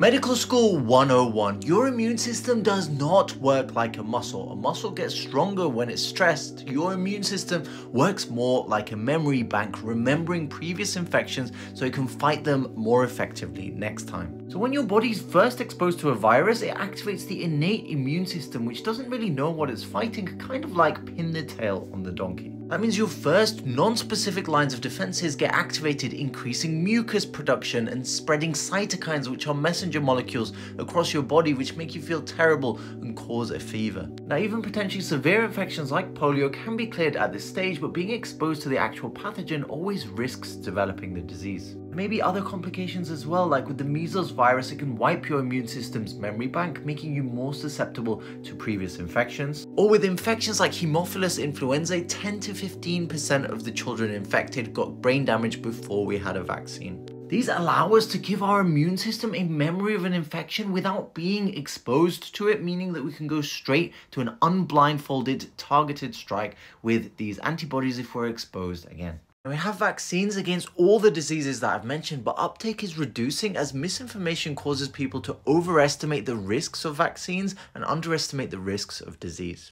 Medical School 101. Your immune system does not work like a muscle. A muscle gets stronger when it's stressed. Your immune system works more like a memory bank, remembering previous infections so it can fight them more effectively next time. So when your body's first exposed to a virus, it activates the innate immune system, which doesn't really know what it's fighting, kind of like pin the tail on the donkey. That means your first non-specific lines of defenses get activated, increasing mucus production and spreading cytokines, which are molecules across your body, which make you feel terrible and cause a fever. Now, even potentially severe infections like polio can be cleared at this stage, but being exposed to the actual pathogen always risks developing the disease. Maybe other complications as well, like with the measles virus, it can wipe your immune system's memory bank, making you more susceptible to previous infections. Or with infections like Haemophilus influenzae, 10 to 15% of the children infected got brain damage before we had a vaccine. These allow us to give our immune system a memory of an infection without being exposed to it, meaning that we can go straight to an unblindfolded targeted strike with these antibodies if we're exposed again. We have vaccines against all the diseases that I've mentioned, but uptake is reducing as misinformation causes people to overestimate the risks of vaccines and underestimate the risks of disease.